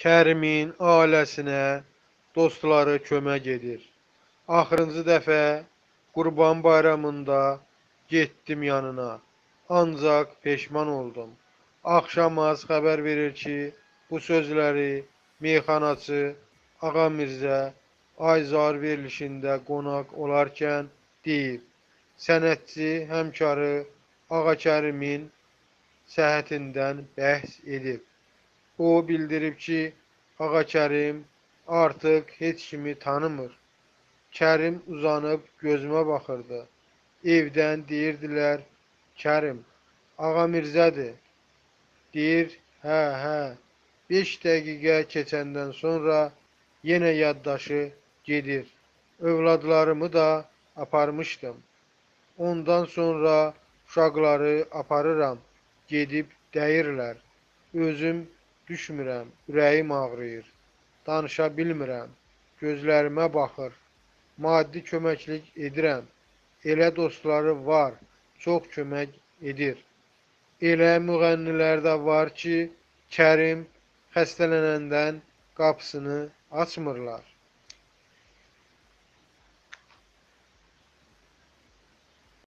Kərimin ailəsinə dostları kömək edir. Axırıncı dəfə Qurban Bayramında getdim yanına. Ancaq peşman oldum. Axşam az xəbər verir ki, bu sözləri meyxanaçı Ağa Mirzə Ayzar verilişində qonaq olarkən deyib. Sənətçi həmkarı Ağa Kərimin səhhətindən bəhs edib. O bildirib ki, Ağa Kərim artıq heç kimi tanımır. Kərim uzanıb gözümə baxırdı. Evdən deyirdilər, Kərim, Ağa Mirzədir. Deyir, hə, hə. 5 dəqiqə keçəndən sonra yenə yaddaşı gedir. Övladlarımı da aparmışdım. Ondan sonra uşaqları aparıram, gedib dəyirlər. Özüm düşmürəm, ürəyim ağrıyır. Danışa bilmirəm. Gözlərimə baxır. Maddi köməklik edirəm. Elə dostları var, çox kömək edir. Elə müğənnilər də var ki, Kərim xəstələnəndən qapısını açmırlar.